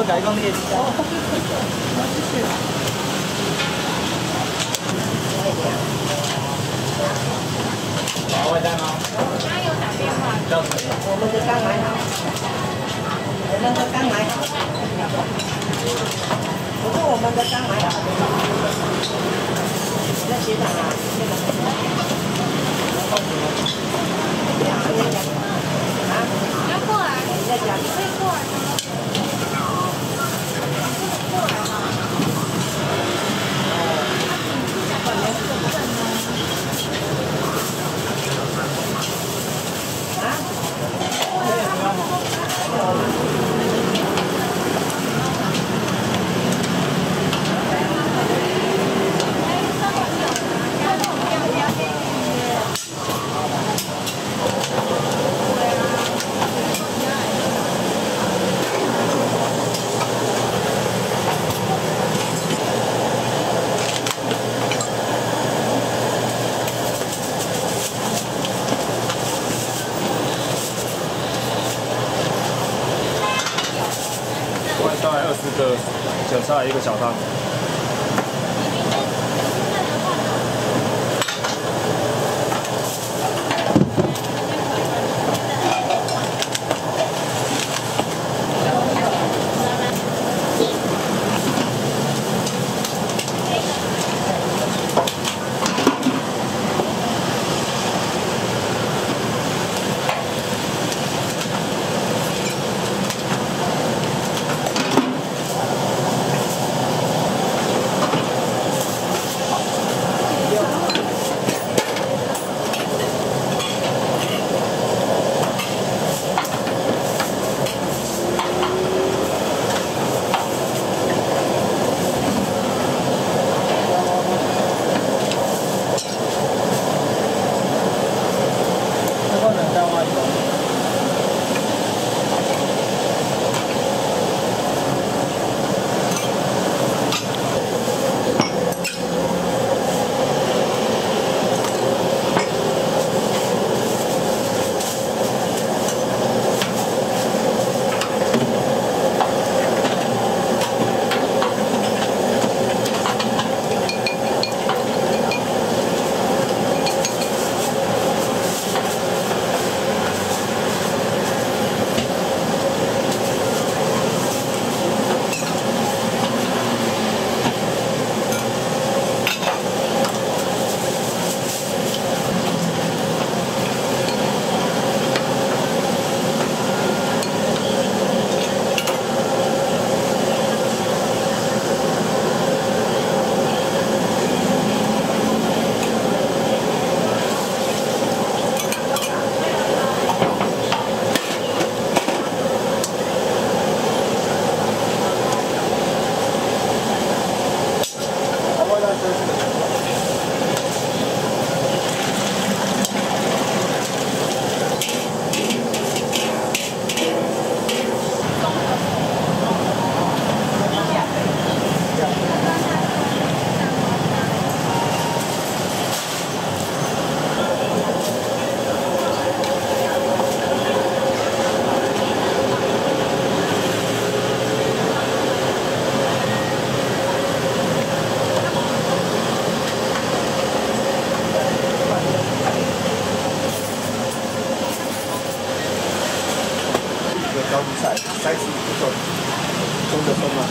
列迪加，我改讲列迪加。外带吗？他有打电话。我们的刚买好，我们的刚买好。我说我们的刚买好。那学长啊，学长。要过来，可以过来再来一个小汤。ちょうどそんな。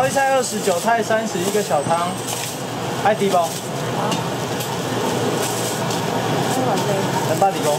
高丽二十，韭菜三十，一个小汤，爱迪包。能办理工？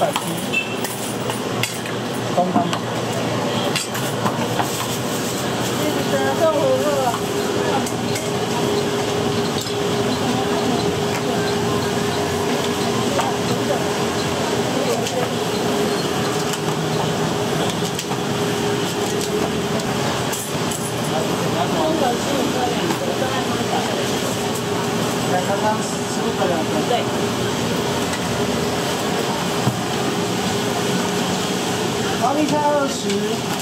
一百七，中。中汤十五，十五个，对。一张二十